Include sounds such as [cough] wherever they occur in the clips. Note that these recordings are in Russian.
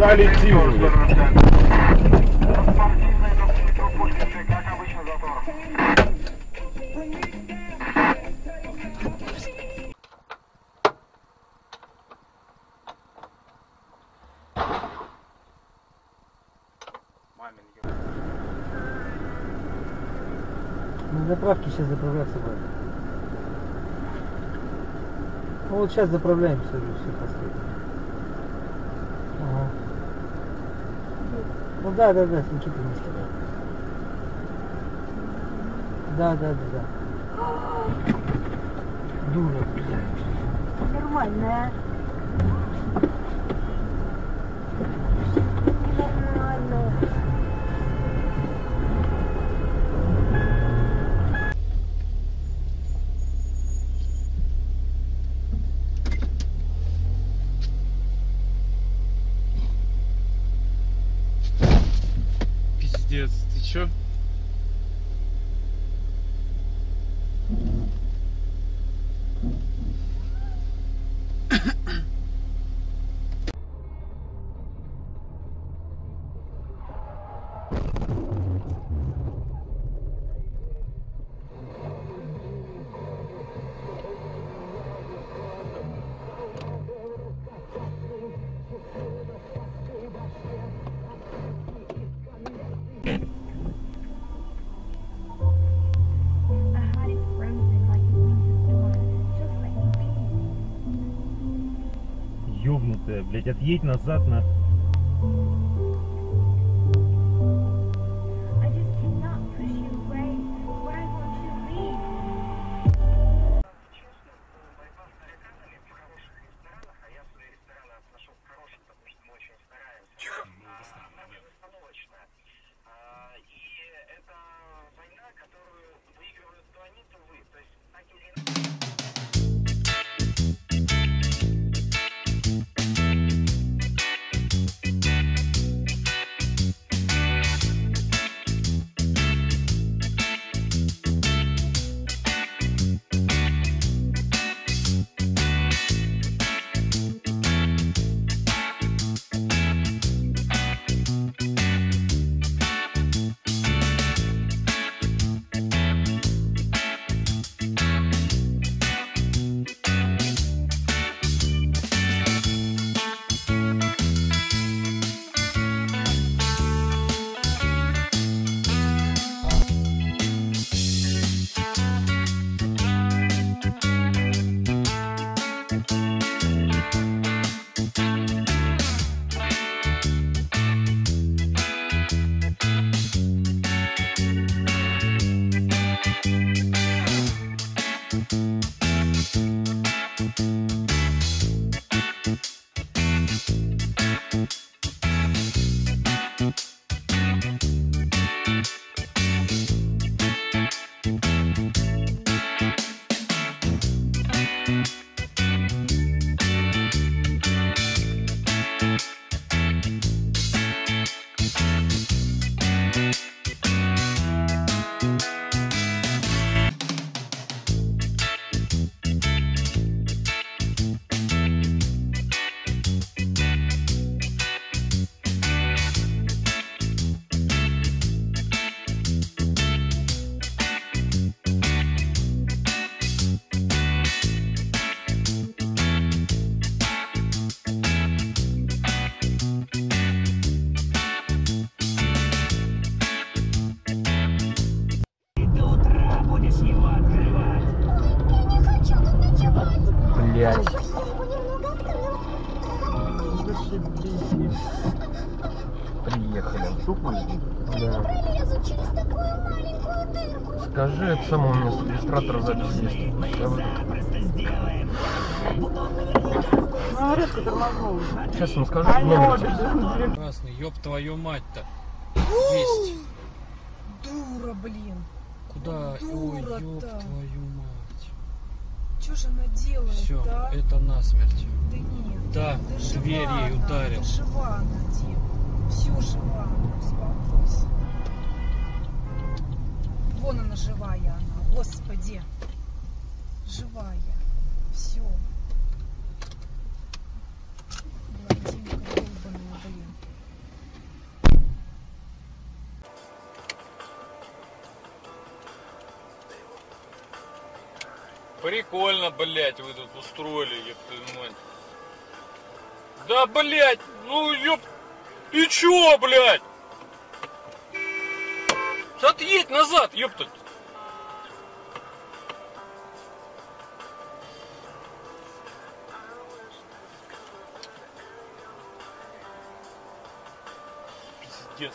Куда летим? На заправке сейчас заправляться будет. Ну вот сейчас заправляемся уже все последнее. Ну да, да, да, с Никитинички, да. Да, да, да, да. Дура, блядь. Нормальная. Пиздец, ты [laughs] блядь, отъедь назад на... Mm-hmm. Приехали. Да. Скажи это самому с регистратора запись есть. Я вот- Сейчас ему скажу, что номер тебе. Красный, ёб твою мать-то. Есть. Дура, блин. Куда? Ой, ёб твою мать. Что же она делает, Все, да? это насмерть. Да нет. Да, жива ей она, ударил. да жива она, Всю жива, успокойся. Вон она живая она, господи. Живая. Все. Блондинка блин. Прикольно, блядь, вы тут устроили, ёб твою мать. Да, блядь, ну ёб и чё, блядь? Отъедь назад, ёптать. Пиздец.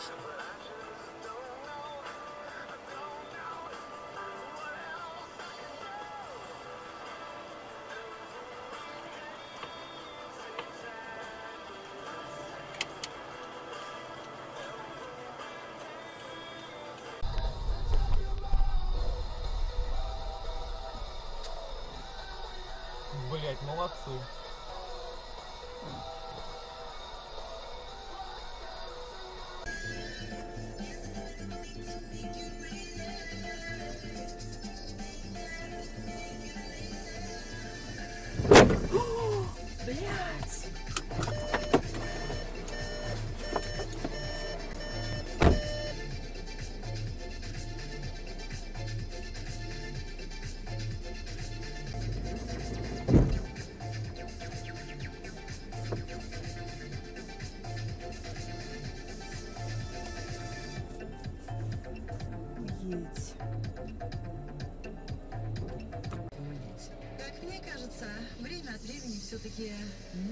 Блять,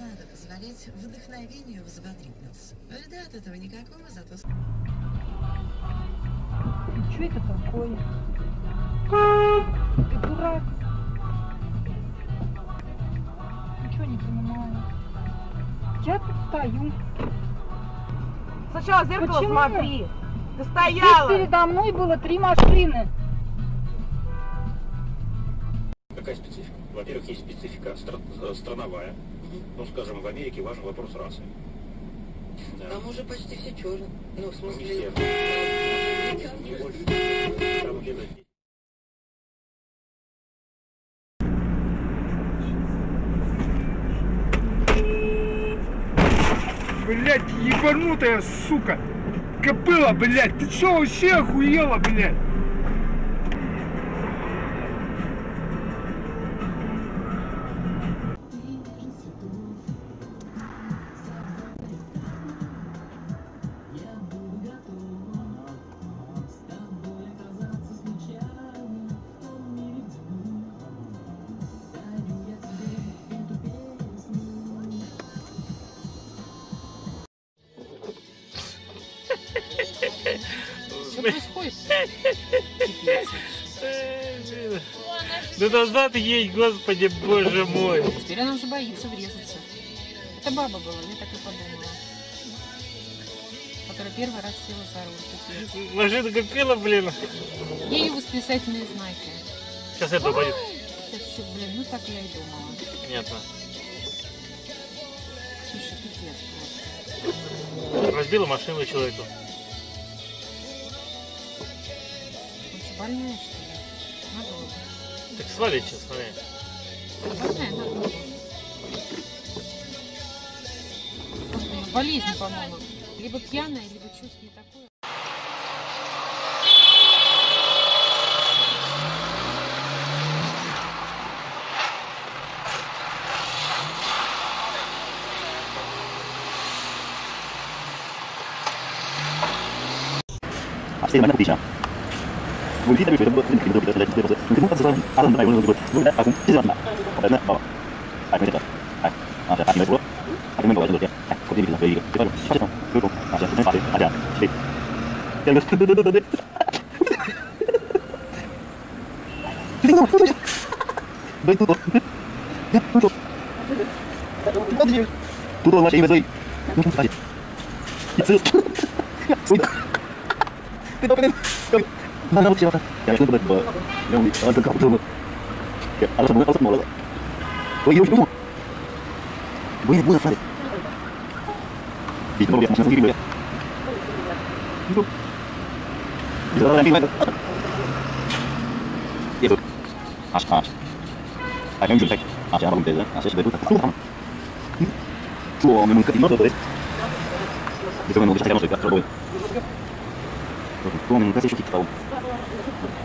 надо позволять вдохновению взбодрить нас. Вреда от этого никакого, зато Что это такое? Ты дурак. Ничего не понимаю. Я тут стою. Сначала в зеркало Почему? смотри. Ты Здесь стояла. передо мной было три машины. Какая специфика? Во-первых, есть специфика стра- страновая. Ну, скажем, в Америке важен вопрос расы. Да. Там уже почти все черные. Ну, в Ну, не смысле... все. Не больше. Там где-то Блять, ебанутая, сука! Копыла, блядь, ты чё вообще охуела, блядь? Да назад едь, господи, боже мой. Теперь она уже боится врезаться. Это баба была, я так и подумала. Которая первый раз села за руль. Такие. Машина купила, блин. Ее восклицательные знаки. Сейчас это будет. Сейчас еще, блин, ну так я и думала. Понятно. Слушай, пипец просто. Разбила машину человеку. Больная, что ли? Надо было. Так свалить сейчас, смотри. Больная, надо было. Господи, болезнь, по-моему. Либо пьяная, либо чувство не такое. Abstellen meiner Kopie. Wo dieser Bildschirm wird, sind die Kinder wieder letzte Woche. Mit dem Mund anzusagen, alle drei Monate Geburt. Nur wieder Augen, diese Sachen. Und dann, aber. Ein Meter. Ein. Ah, der Achim Uhr. Achim Uhr, also der. Ein. Kommt hier wieder, wer hier. Ich weiß nicht, ich weiß nicht. Ah, der. Ah, der. Ah, der. Steht. Ja, das. Doi tudo. Tudo. Tudo lá cheio, doi. Não faz. Isso. Cuidado. Cuidado. 那那不行，两兄弟们怎么两米啊？这搞不住吗？啊，怎么了？怎么了？我有什么？我也不能犯的。你怎么两兄弟们？你都，你到另外的，也都，啊啊，还能准备啊？这样我们的人啊，这是在路上看他们。我们客厅都得。你这边弄个啥东西？这不会。我们客厅是去搞。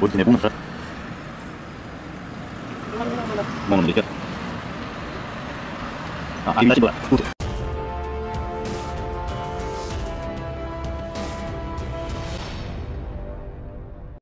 Больше не помню, что. Мама, ну, А, а, иначе было.